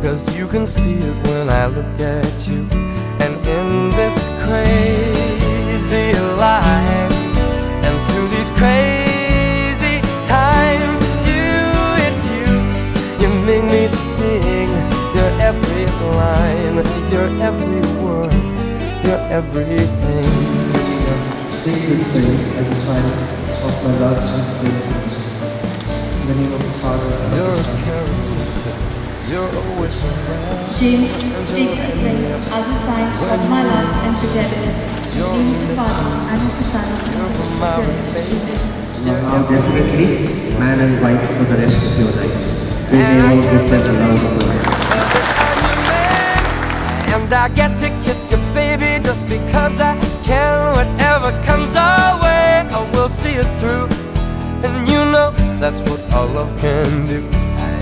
Cause you can see it when I look at you. And in this crazy life, and through these crazy times, it's you, it's you. You make me sing your every line, your every word, your everything. Take this ring as a sign of my love and faith. In the name of the Father, and of the Son, James, take this ring as a sign of my love and fidelity. In the name of the Father, and of the Son, and You're of the Holy Spirit. space. Amen. Now definitely man and wife for the rest of your lives. We may all give them a loud applause. I'm and I get to kiss you, baby, just because I can. Whatever comes our way, I will see it through. And you know that's what our love can do.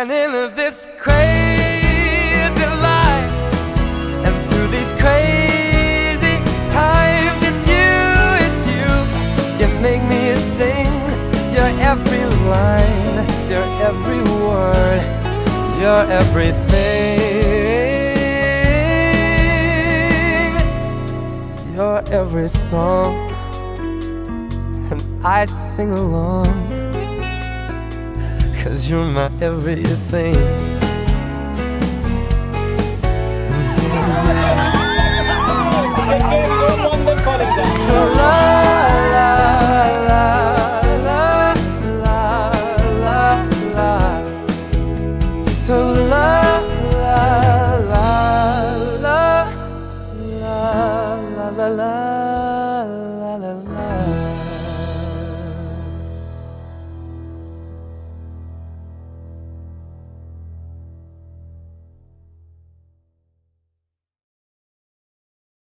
And in this crazy life, and through these crazy times, it's you, it's you. You make me sing your every line, your every word, your everything, your every song. And I sing along, cause you're my everything.